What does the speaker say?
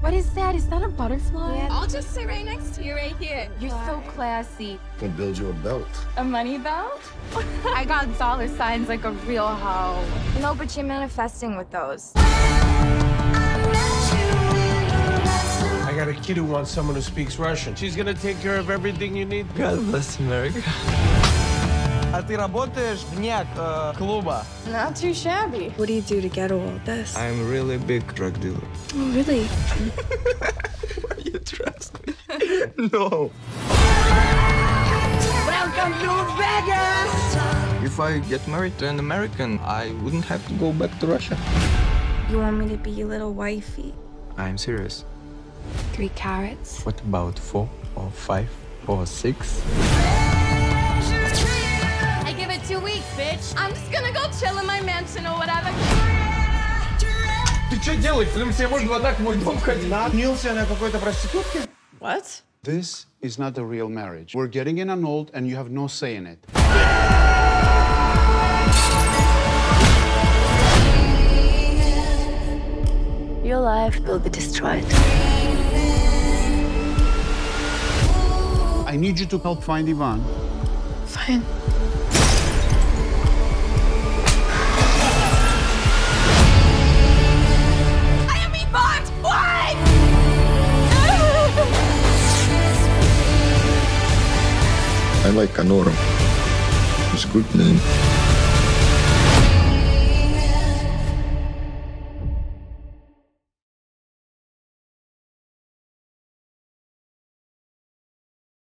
What is that? Is that a butterfly? Yeah. I'll just sit right next to you right here. You're so classy. We'll build you a belt. A money belt? I got dollar signs like a real hoe. No, but you're manifesting with those. I got a kid who wants someone who speaks Russian. She's gonna take care of everything you need. God bless America. А ты работаешь вне э, клуба? Not too shabby. What do you do to get all this? I'm really big drug dealer. Oh, really? you trust me? no. Welcome to Vegas! If I get married to an American, I wouldn't have to go back to Russia. You want me to be your little wifey? I'm serious. Three carats. What about four or five or six? just gonna go chill in my mansion or whatever. Ты что делаешь? Прям себе можно вот так в мой дом ходить? Наткнулся на какой-то проститутке? What? This is not a real marriage. We're getting in annulled and you have no say in it. Your life will be destroyed. I need you to help find Ivan. Fine. I like Anora. It's a good name.